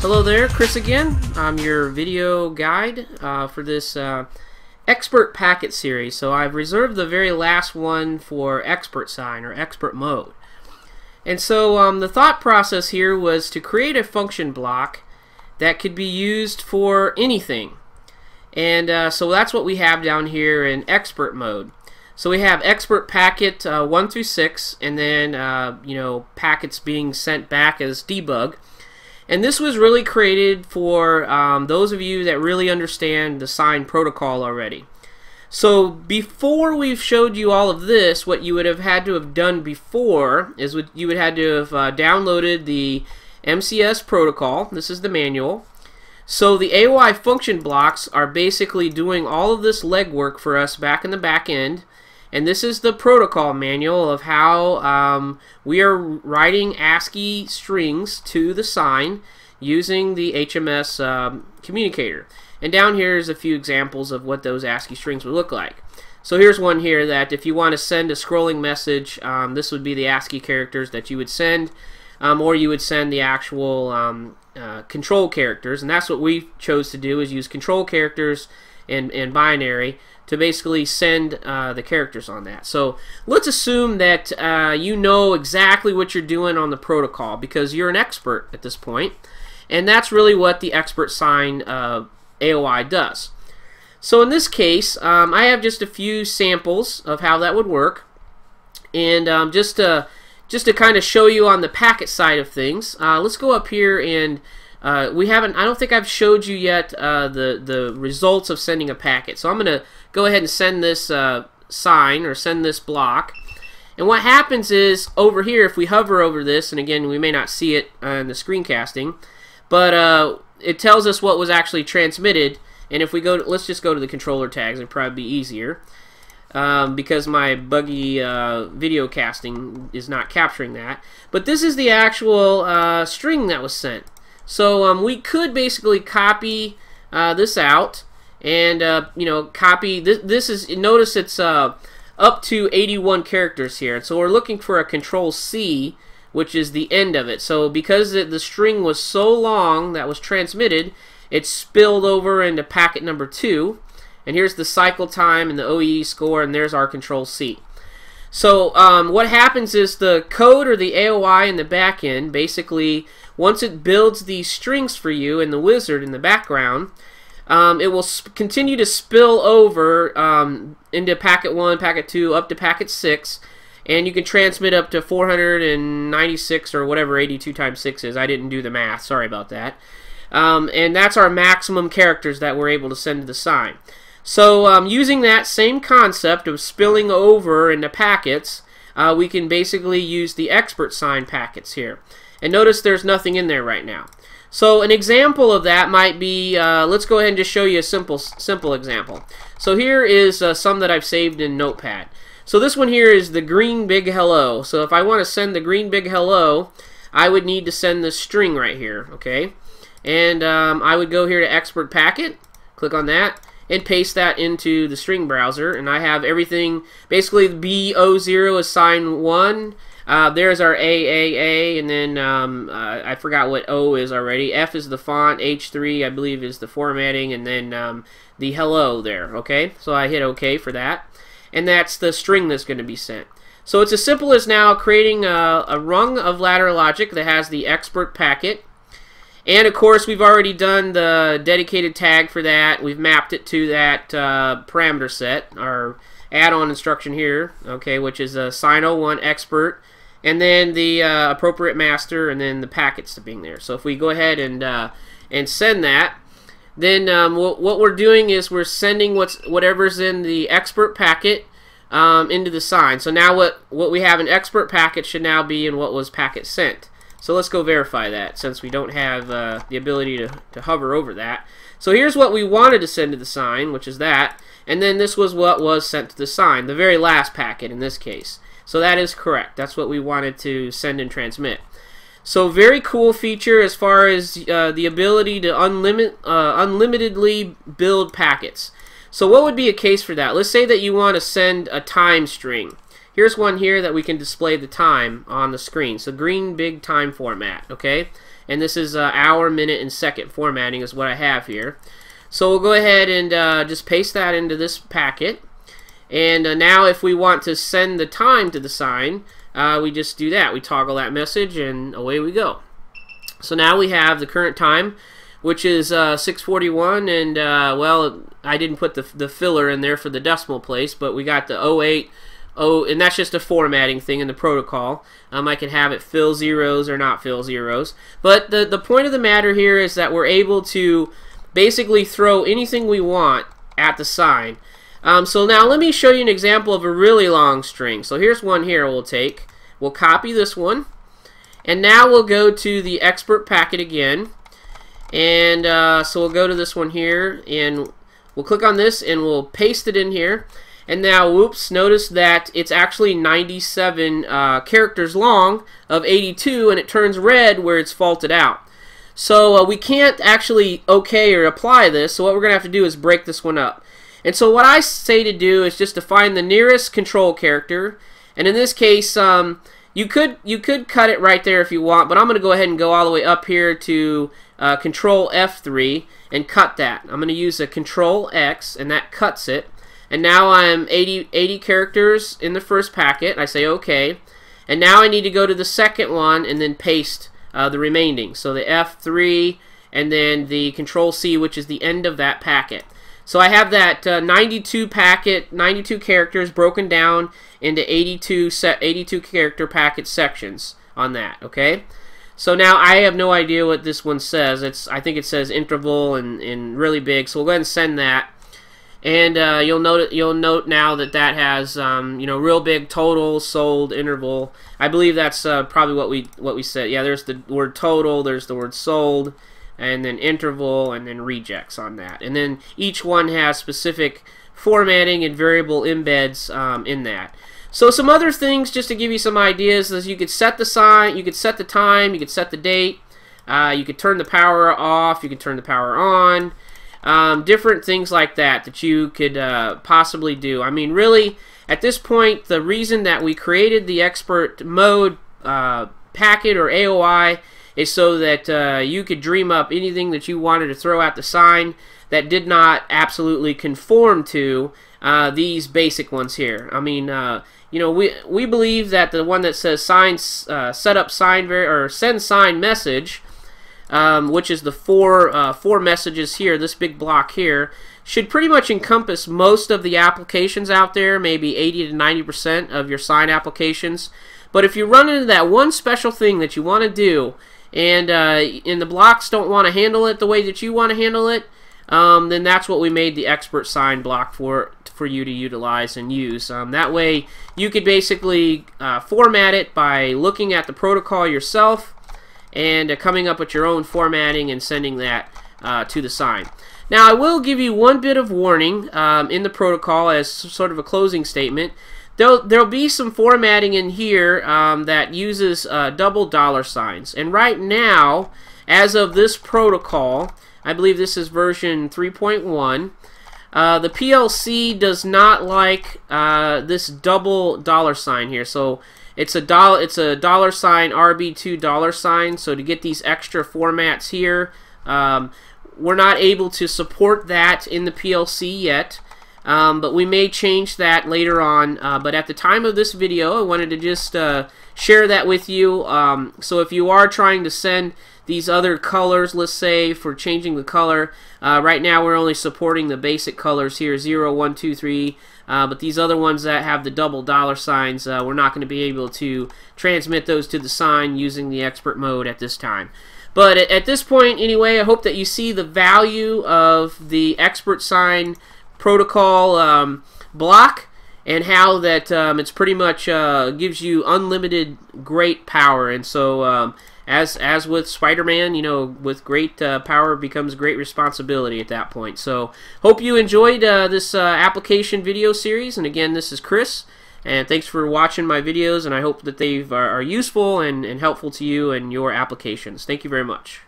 Hello there, Chris again. I'm your video guide uh, for this uh, expert packet series. So I've reserved the very last one for expert sign or expert mode. And so um, the thought process here was to create a function block that could be used for anything. And uh, so that's what we have down here in expert mode. So we have expert packet uh, 1 through 6 and then uh, you know packets being sent back as debug. And this was really created for um, those of you that really understand the sign protocol already. So before we've showed you all of this, what you would have had to have done before is what you would have had to have uh, downloaded the MCS protocol. This is the manual. So the AOI function blocks are basically doing all of this legwork for us back in the back end. And this is the protocol manual of how um, we are writing ASCII strings to the sign using the HMS um, communicator. And down here is a few examples of what those ASCII strings would look like. So here's one here that if you want to send a scrolling message, um, this would be the ASCII characters that you would send, um, or you would send the actual um, uh, control characters. And that's what we chose to do is use control characters and, and binary to basically send uh, the characters on that. So let's assume that uh, you know exactly what you're doing on the protocol because you're an expert at this point, and that's really what the expert sign uh, AOI does. So in this case, um, I have just a few samples of how that would work, and um, just to just to kind of show you on the packet side of things, uh, let's go up here and uh, we haven't, I don't think I've showed you yet uh, the, the results of sending a packet. So I'm going to go ahead and send this uh, sign or send this block. And what happens is over here, if we hover over this, and again, we may not see it in the screencasting, but uh, it tells us what was actually transmitted. And if we go, to, let's just go to the controller tags, it'd probably be easier. Um, because my buggy uh, video casting is not capturing that. But this is the actual uh, string that was sent. So um, we could basically copy uh, this out and uh, you know copy this. This is notice it's uh, up to 81 characters here. and So we're looking for a Control C, which is the end of it. So because the string was so long that was transmitted, it spilled over into packet number two. And here's the cycle time and the OEE score, and there's our Control C. So um, what happens is the code or the AOI in the back end basically once it builds these strings for you in the wizard in the background, um, it will continue to spill over um, into packet 1, packet 2, up to packet 6, and you can transmit up to 496 or whatever 82 times 6 is. I didn't do the math, sorry about that. Um, and that's our maximum characters that we're able to send to the sign. So um, using that same concept of spilling over into packets, uh, we can basically use the expert sign packets here. And notice there's nothing in there right now. So an example of that might be, uh, let's go ahead and just show you a simple simple example. So here is uh, some that I've saved in Notepad. So this one here is the green big hello. So if I want to send the green big hello, I would need to send the string right here, okay? And um, I would go here to expert packet, click on that, and paste that into the string browser. And I have everything, basically B00 is sign 1, uh, there's our AAA, and then um, uh, I forgot what O is already. F is the font, H3 I believe is the formatting, and then um, the hello there, okay? So I hit OK for that. And that's the string that's going to be sent. So it's as simple as now creating a, a rung of ladder logic that has the expert packet. And of course, we've already done the dedicated tag for that. We've mapped it to that uh, parameter set, our add-on instruction here, okay, which is a sign 01 expert and then the uh, appropriate master, and then the packets to being there. So if we go ahead and uh, and send that, then um, what we're doing is we're sending what's whatever's in the expert packet um, into the sign. So now what what we have in expert packet should now be in what was packet sent. So let's go verify that since we don't have uh, the ability to, to hover over that. So here's what we wanted to send to the sign, which is that. And then this was what was sent to the sign, the very last packet in this case. So that is correct. That's what we wanted to send and transmit. So very cool feature as far as uh, the ability to unlimit, uh, unlimitedly build packets. So what would be a case for that? Let's say that you want to send a time string. Here's one here that we can display the time on the screen. So green big time format, okay? And this is uh, hour, minute, and second formatting is what I have here. So we'll go ahead and uh, just paste that into this packet. And uh, now if we want to send the time to the sign, uh, we just do that. We toggle that message and away we go. So now we have the current time, which is uh, 641, and uh, well, I didn't put the, the filler in there for the decimal place, but we got the 08, oh, and that's just a formatting thing in the protocol. Um, I can have it fill zeros or not fill zeros. But the, the point of the matter here is that we're able to basically throw anything we want at the sign. Um, so now let me show you an example of a really long string. So here's one here we'll take. We'll copy this one. And now we'll go to the expert packet again. And uh, so we'll go to this one here and we'll click on this and we'll paste it in here. And now, whoops, notice that it's actually 97 uh, characters long of 82 and it turns red where it's faulted out. So uh, we can't actually OK or apply this, so what we're going to have to do is break this one up. And so what I say to do is just to find the nearest control character, and in this case, um, you could you could cut it right there if you want, but I'm going to go ahead and go all the way up here to uh, Control F3 and cut that. I'm going to use a Control X, and that cuts it. And now I'm 80, 80 characters in the first packet. I say OK. And now I need to go to the second one and then paste uh, the remaining. So the F3 and then the Control C, which is the end of that packet. So I have that uh, 92 packet, 92 characters broken down into 82 set 82 character packet sections on that. Okay. So now I have no idea what this one says. It's I think it says interval and, and really big. So we'll go ahead and send that. And uh, you'll note you'll note now that that has um, you know real big total sold interval. I believe that's uh, probably what we what we said. Yeah, there's the word total. There's the word sold, and then interval, and then rejects on that. And then each one has specific formatting and variable embeds um, in that. So some other things just to give you some ideas is you could set the sign, you could set the time, you could set the date, uh, you could turn the power off, you could turn the power on um, different things like that that you could uh, possibly do. I mean, really, at this point, the reason that we created the expert mode uh, packet or AOI is so that uh, you could dream up anything that you wanted to throw at the sign that did not absolutely conform to uh, these basic ones here. I mean, uh, you know, we we believe that the one that says sign uh, set up sign or send sign message um, which is the four uh, four messages here, this big block here, should pretty much encompass most of the applications out there, maybe 80 to 90% of your sign applications. But if you run into that one special thing that you want to do, and uh, and the blocks don't want to handle it the way that you want to handle it, um, then that's what we made the expert sign block for for you to utilize and use. Um, that way, you could basically uh, format it by looking at the protocol yourself and uh, coming up with your own formatting and sending that uh, to the sign. Now, I will give you one bit of warning um, in the protocol as sort of a closing statement. There'll, there'll be some formatting in here um, that uses uh, double dollar signs. And right now, as of this protocol, I believe this is version 3.1, uh, the PLC does not like uh, this double dollar sign here. So it's a dollar. It's a dollar sign RB2 dollar sign. So to get these extra formats here, um, we're not able to support that in the PLC yet. Um, but we may change that later on. Uh, but at the time of this video, I wanted to just uh, share that with you. Um, so if you are trying to send these other colors, let's say, for changing the color. Uh, right now we're only supporting the basic colors here, 0, 1, 2, 3, uh, but these other ones that have the double dollar signs, uh, we're not going to be able to transmit those to the sign using the expert mode at this time. But at, at this point, anyway, I hope that you see the value of the expert sign protocol um, block and how that um, it's pretty much uh, gives you unlimited great power. And so um, as as with Spider-Man, you know, with great uh, power becomes great responsibility at that point. So, hope you enjoyed uh, this uh, application video series. And again, this is Chris, and thanks for watching my videos. And I hope that they are, useful and, and helpful to you and your applications. Thank you very much.